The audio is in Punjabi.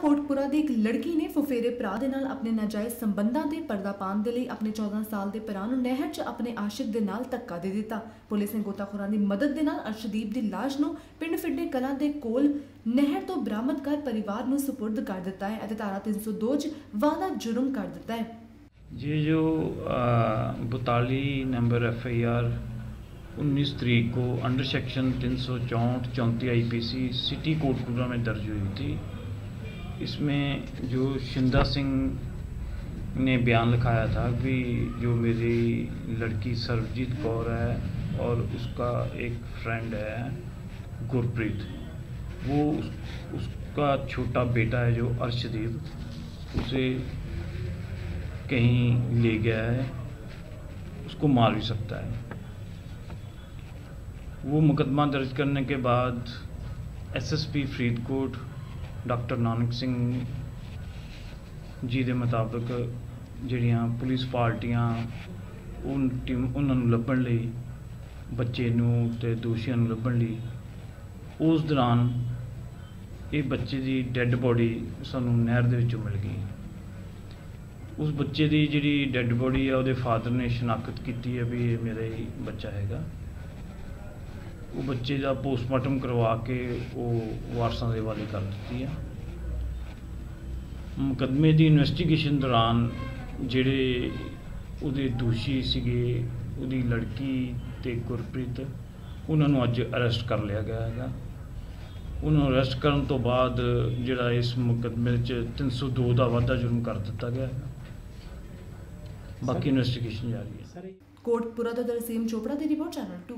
ਕੋਟਪੁਰਾ ਦੀ ਇੱਕ ਲੜਕੀ ਨੇ ਫੁਫੇਰੇ ਭਰਾ ਦੇ ਨਾਲ ਆਪਣੇ ਨਾਜਾਇਜ਼ ਸੰਬੰਧਾਂ ਦੇ ਪਰਦਾ ਪਾਉਣ ਦੇ ਲਈ ਆਪਣੇ 14 ਸਾਲ ਦੇ ਭਰਾ ਨੂੰ ਨਹਿਰ 'ਚ ਆਪਣੇ ਆਸ਼ਿਕ ਦੇ ਨਾਲ ਧੱਕਾ ਦੇ ਦਿੱਤਾ ਪੁਲਿਸ ਨੇ ਗੋਤਾਖੋਰਾਂ ਦੀ ਮਦਦ ਦੇ ਨਾਲ ਅਰਸ਼ਦੀਪ ਦੀ ਲਾਸ਼ ਨੂੰ ਪਿੰਡ ਫਿੱਡੇ ਕਲਾਂ ਦੇ ਕੋਲ ਨਹਿਰ ਤੋਂ ਬਰਾਮਦ ਕਰ ਪਰਿਵਾਰ ਨੂੰ ਸੁਪੁਰਦ ਕਰ ਦਿੱਤਾ ਹੈ ਅਤੇ ਧਾਰਾ 302 'ਚ ਵਾਦਾ ਜੁਰਮ ਕਰ ਦਿੱਤਾ ਹੈ ये जो बताली नंबर एफ आई आर उन्नीस तारीख को अंडर सेक्शन तीन सौ चौंठ चौंती I P C city Kotpura में दर्ज हुई थी इसमें जो शिंदा सिंह ने बयान लिखाया था कि जो मेरी लड़की सरबजीत कौर है और उसका एक फ्रेंड है गुरप्रीत वो उस, उसका छोटा बेटा है जो अर्शदीप उसे कहीं ले गया है उसको मार भी सकता है। वो मुकदमा दर्ज करने के बाद एसएसपी फरीदकोट ਡਾਕਟਰ ਨਾਨਕ ਸਿੰਘ ਜੀ ਦੇ ਮੁਤਾਬਕ ਜਿਹੜੀਆਂ ਪੁਲਿਸ ਪਾਰਟੀਆਂ ਉਹ ਟੀਮ ਉਹਨਾਂ ਨੂੰ ਲੱਭਣ ਲਈ, ਬੱਚੇ ਨੂੰ ਤੇ ਦੋਸ਼ੀਆਂ ਨੂੰ ਲੱਭਣ ਲਈ, ਉਸ ਦੌਰਾਨ ਇਹ ਬੱਚੇ ਦੀ ਡੈੱਡ ਬੋਡੀ ਸਾਨੂੰ ਨਹਿਰ ਦੇ ਵਿੱਚੋਂ ਮਿਲ ਗਈ। ਉਸ ਬੱਚੇ ਦੀ ਜਿਹੜੀ ਡੈੱਡ ਬੋਡੀ ਆ, ਉਹਦੇ ਫਾਦਰ ਨੇ ਸ਼ਨਾਖਤ ਕੀਤੀ ਹੈ ਵੀ ਇਹ ਮੇਰਾ ਹੀ ਬੱਚਾ ਹੈਗਾ। ਉਹ ਬੱਚੇ ਦਾ ਪੋਸਟਮਾਰਟਮ ਕਰਵਾ ਕੇ ਉਹ ਵਾਰਸਾਂ ਦੇ ਹਵਾਲੇ ਕਰ ਦਿੱਤੀ ਆ। ਮੁਕੱਦਮੇ ਦੀ ਇਨਵੈਸਟੀਗੇਸ਼ਨ ਦੌਰਾਨ ਜਿਹੜੇ ਉਹਦੇ ਦੋਸ਼ੀ ਸੀਗੇ ਉਹਦੀ ਲੜਕੀ ਤੇ ਗੁਰਪ੍ਰੀਤ ਉਹਨਾਂ ਨੂੰ ਅੱਜ ਅਰੈਸਟ ਕਰ ਲਿਆ ਗਿਆ ਹੈਗਾ। ਉਹਨਾਂ ਨੂੰ ਅਰੈਸਟ ਕਰਨ ਤੋਂ ਬਾਅਦ ਜਿਹੜਾ ਇਸ ਮੁਕੱਦਮੇ 'ਚ 302 ਦਾ ਵਾਧਾ ਜੁਰਮ ਕਰ ਦਿੱਤਾ ਗਿਆ ਹੈ ਬਾਕੀ ਇਨਵੈਸਟੀਗੇਸ਼ਨ ਜਾਰੀ ਹੈ। ਕੋਟਪੁਰਾ ਤੋਂ ਦਰਸੀਮ ਚੋਪੜਾ ਦੀ ਰਿਪੋਰਟ ਚੈਨਲ 2